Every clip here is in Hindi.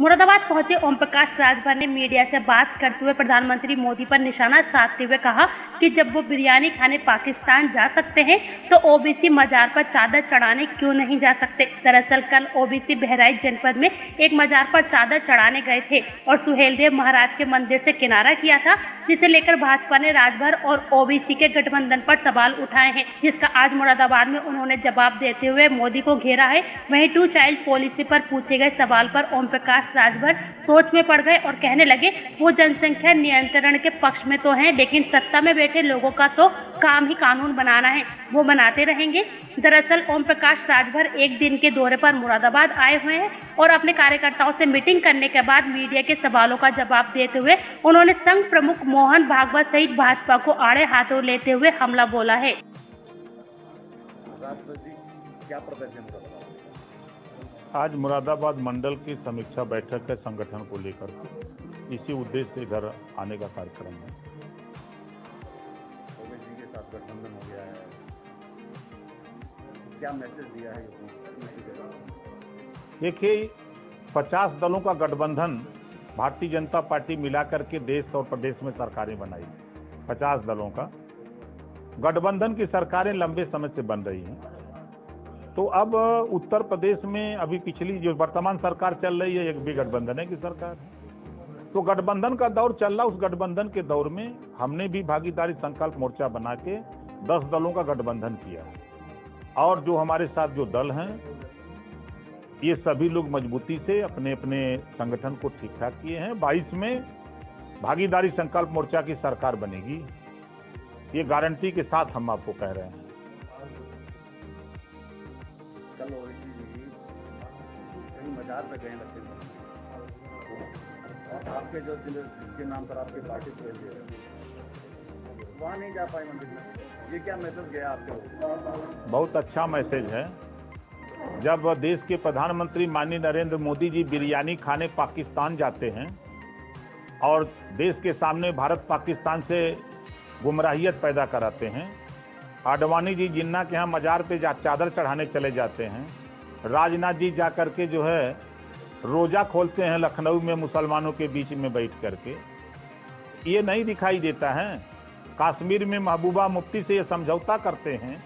मुरादाबाद पहुँचे ओम प्रकाश राजभर ने मीडिया से बात करते हुए प्रधानमंत्री मोदी पर निशाना साधते हुए कहा कि जब वो बिरयानी खाने पाकिस्तान जा सकते हैं तो ओबीसी मजार पर चादर चढ़ाने क्यों नहीं जा सकते? दरअसल, कल ओबीसी बहराइच जनपद में एक मजार पर चादर चढ़ाने गए थे और सुहेलदेव महाराज के मंदिर से किनारा किया था, जिसे लेकर भाजपा ने राजभर और ओबीसी के गठबंधन पर सवाल उठाए हैं, जिसका आज मुरादाबाद में उन्होंने जवाब देते हुए मोदी को घेरा है। वहीं टू चाइल्ड पॉलिसी पर पूछे गए सवाल पर ओम प्रकाश राजभर सोच में पड़ गए और कहने लगे, वो जनसंख्या नियंत्रण के पक्ष में तो हैं, लेकिन सत्ता में बैठे लोगों का तो काम ही कानून बनाना है। वो बनाते रहेंगे। दरअसल ओम प्रकाश राजभर एक दिन के दौरे पर मुरादाबाद आए हुए हैं और अपने कार्यकर्ताओं से मीटिंग करने के बाद मीडिया के सवालों का जवाब देते हुए उन्होंने संघ प्रमुख मोहन भागवत सहित भाजपा को आड़े हाथों लेते हुए हमला बोला है। क्या प्रदर्शन आज मुरादाबाद मंडल की समीक्षा बैठक है संगठन को लेकर। इसी उद्देश्य से घर आने का कार्यक्रम है। के साथ गठबंधन हो गया है। क्या मैसेज दिया है देखिए पचास दलों का गठबंधन भारतीय जनता पार्टी मिला करके देश और प्रदेश में सरकारें बनाई पचास दलों का। गठबंधन की सरकारें लंबे समय से बन रही हैं। तो अब उत्तर प्रदेश में अभी पिछली जो वर्तमान सरकार चल रही है, एक भी गठबंधन है की सरकार है। तो गठबंधन का दौर चल रहा उस गठबंधन के दौर में हमने भी भागीदारी संकल्प मोर्चा बना के दस दलों का गठबंधन किया और जो हमारे साथ जो दल हैं, ये सभी लोग मजबूती से अपने अपने संगठन को ठीक ठाक किए हैं। बाईस में भागीदारी संकल्प मोर्चा की सरकार बनेगी। ये गारंटी के साथ हम आपको कह रहे हैं। कल ओवैसी जी कहीं मजार पे गए लगते हैं और आपके जो जिन- जिसके नाम पर आपकी पार्टी खोल दी है, वहाँ नहीं जा पाए मंदिर में। ये क्या मैसेज गया आपको? बहुत अच्छा मैसेज है। जब देश के प्रधानमंत्री माननीय नरेंद्र मोदी जी बिरयानी खाने पाकिस्तान जाते हैं और देश के सामने भारत पाकिस्तान से गुमराहियत पैदा कराते हैं आडवाणी जी जिन्ना के यहाँ मजार पे जा चादर चढ़ाने चले जाते हैं, राजनाथ जी जा करके जो है, रोजा खोलते हैं लखनऊ में मुसलमानों के बीच में बैठ करके। ये नहीं दिखाई देता है, कश्मीर में महबूबा मुफ्ती से ये समझौता करते हैं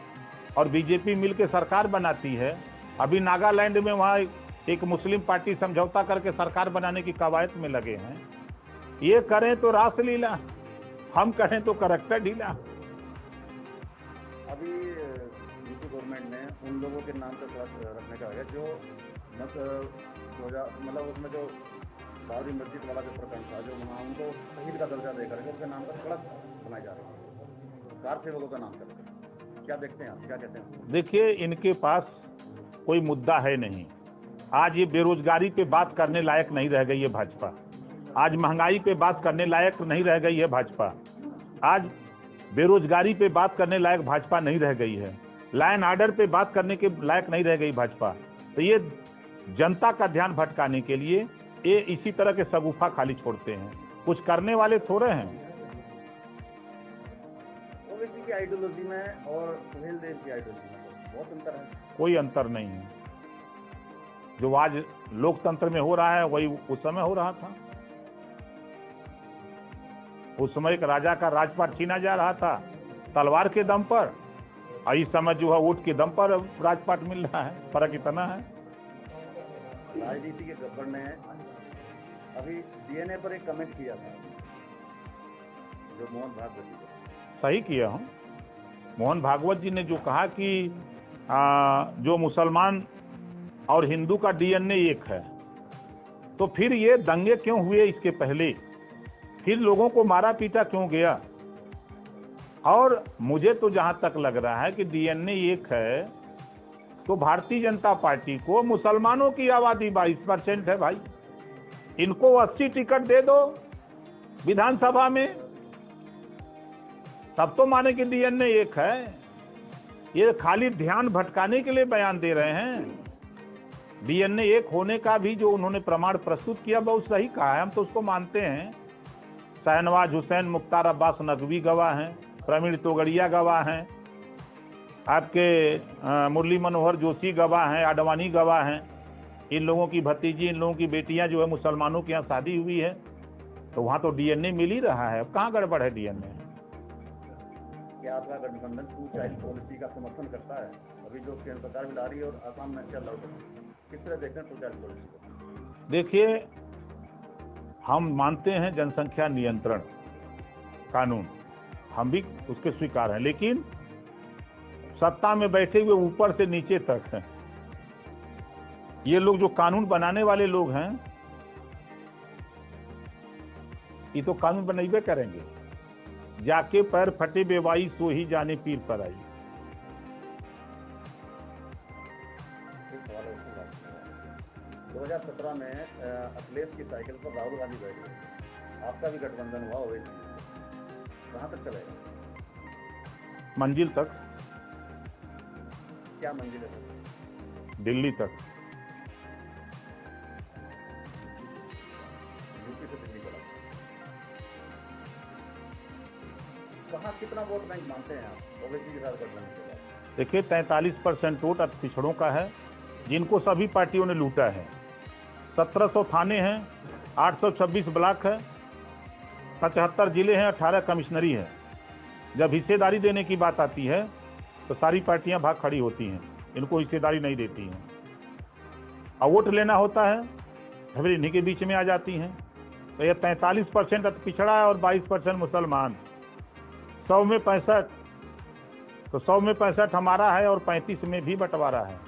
और बीजेपी मिलकर सरकार बनाती है। अभी नागालैंड में वहाँ एक मुस्लिम पार्टी समझौता करके सरकार बनाने की कवायद में लगे हैं। ये करें तो रासलीला, हम करें तो करेक्टर ढीला। अभी यूपी गवर्नमेंट ने उन लोगों के नाम पर थोड़ा रखने का है जो मत रोजा मतलब उसमें जो बाबरी मस्जिद वाला जो प्रकरण था, जो वहाँ उनको शहीद का दर्जा देकर के उनके नाम पर सड़क बनाई जा रही है। कार सेवकों का नाम कर क्या देखते हैं आप? क्या कहते हैं? देखिए, इनके पास कोई मुद्दा है नहीं। आज ये बेरोजगारी पे बात करने लायक नहीं रह गई है भाजपा। आज महँगाई पे बात करने लायक नहीं रह गई है भाजपा। आज बेरोजगारी पे बात करने लायक भाजपा नहीं रह गई है। लाइन आर्डर पे बात करने के लायक नहीं रह गई भाजपा। तो ये जनता का ध्यान भटकाने के लिए ये इसी तरह के सगुफा खाली छोड़ते हैं। कुछ करने वाले थोड़े हैं। की आइडियोलॉजी में और सुहेल देव की आइडियोलॉजी में बहुत अंतर है। कोई अंतर नहीं है। जो आज लोकतंत्र में हो रहा है वही उस समय हो रहा था। उस समय एक राजा का राजपाट छीना जा रहा था तलवार के दम पर। और इस समय जो है वोट के दम पर राजपाट मिल रहा है। फ़र्क इतना है। राजनीति के गब्बर ने अभी डीएनए पर एक कमेंट किया था जो मोहन भागवत जी सही किया हूँ। मोहन भागवत जी ने जो कहा कि आ, जो मुसलमान और हिंदू का डीएनए एक है तो फिर ये दंगे क्यों हुए इसके पहले? फिर लोगों को मारा पीटा क्यों गया? और मुझे तो जहाँ तक लग रहा है कि डीएनए एक है तो भारतीय जनता पार्टी को मुसलमानों की आबादी बाईस परसेंट है भाई। इनको 80 टिकट दे दो विधानसभा में। तब तो माने कि डीएनए एक है। ये खाली ध्यान भटकाने के लिए बयान दे रहे हैं। डीएनए एक होने का भी जो उन्होंने प्रमाण प्रस्तुत किया बहुत सही कहा है। हम तो उसको मानते हैं। शहनवाज हुसैन मुख्तार अब्बास नकवी गवाह हैं प्रवीण तोगड़िया गवाह हैं आपके मुरली मनोहर जोशी गवाह हैं आडवाणी गवाह हैं। इन लोगों की भतीजी इन लोगों की बेटियाँ जो है मुसलमानों के यहाँ शादी हुई है तो वहाँ तो डीएनए मिल ही रहा है। अब कहाँ गड़बड़ है डीएनए? क्या आपका गठबंधन टू चाइल्ड पॉलिसी का समर्थन करता है? अभी जो केंद्र सरकार भी रही है और आसाम में चल रहा है। किस तरह देखते हैं टू चाइल्ड पॉलिसी देखिए हम मानते हैं जनसंख्या नियंत्रण कानून। हम भी उसके स्वीकार हैं, लेकिन सत्ता में बैठे हुए ऊपर से नीचे तक हैं। ये लोग जो कानून बनाने वाले लोग हैं, ये तो कानून बनैबे करेंगे। जाके पैर फटे बेवाई सो ही जाने पीर पर आई एक सवाल और उसके बाद दो हज़ार सत्रह में अखिलेश की साइकिल पर राहुल गांधी बैठे। आपका भी गठबंधन हुआ ओवैसी कहाँ तक चलेगा? मंजिल तक। क्या मंजिल है? दिल्ली तक। कहाँ कितना वोट बैंक मानते हैं आप? ओवैसी के साथ गठबंधन के बाद देखिए तैंतालीस परसेंट वोट अब पिछड़ों का है जिनको सभी पार्टियों ने लूटा है। 1700 थाने हैं 826 ब्लॉक है, पचहत्तर ज़िले हैं 18 कमिश्नरी है। जब हिस्सेदारी देने की बात आती है तो सारी पार्टियाँ भाग खड़ी होती हैं। इनको हिस्सेदारी नहीं देती हैं। और वोट लेना होता है फिर इन्हीं के बीच में आ जाती हैं। तो यह तैंतालीस परसेंट पिछड़ा है और बाईस परसेंट मुसलमान। सौ में पैंसठ तो सौ में पैंसठ हमारा है और पैंतीस में भी बंटवारा है।